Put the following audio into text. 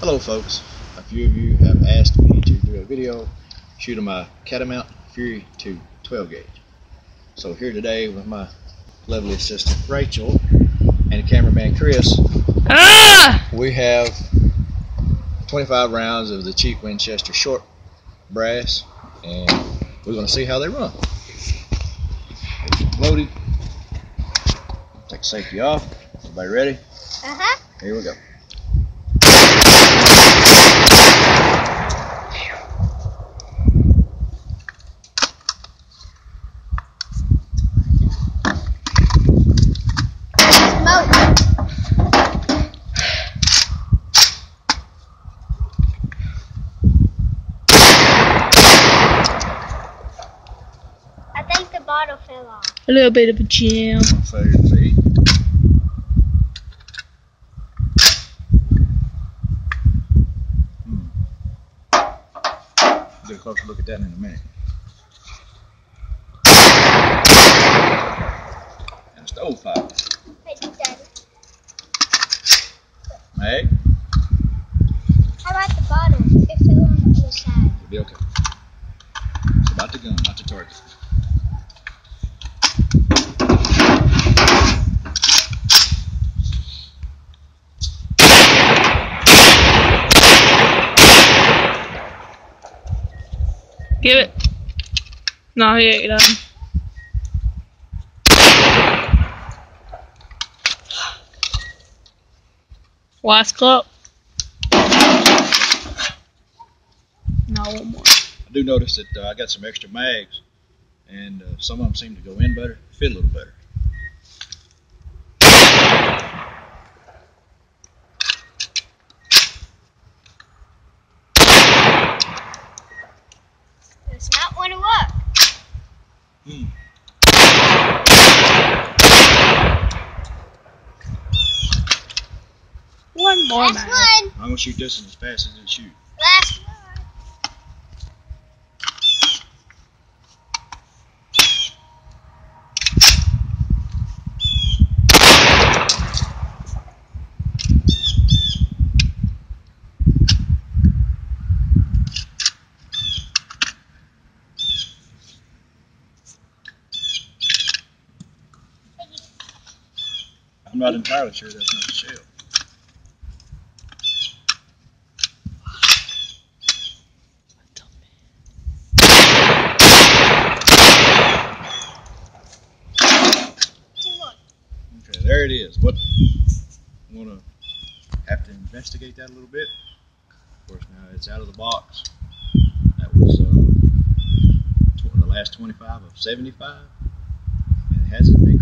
Hello folks, a few of you have asked me to do a video shooting my Catamount Fury 2 12 gauge. So here today with my lovely assistant Rachel and cameraman Chris, Ah! we have 25 rounds of the cheap Winchester short brass and we're going to see how they run. Loaded. Take safety off. Everybody ready? Uh-huh. Here we go. Bottle fell off. A little bit of a jam. Failure. Hmm. Get a closer look at that in a minute. And a stovepipe. Hey, Daddy. Meg, How about the bottle? It fell on the other side. you'll be okay. It's about the gun, not the target. Give it. No, he ain't done. Last clip. No, one more. I do notice that uh, I got some extra mags, and uh, some of them seem to go in better, fit a little better. It's not going to work. One more, Last man. one. I'm gonna shoot this one as fast as it shoot. Last one. I'm not entirely sure that's not the shell. Okay, there it is. What I'm gonna have to investigate that a little bit. Of course, now it's out of the box. That was uh, the last 25 of 75, and it hasn't been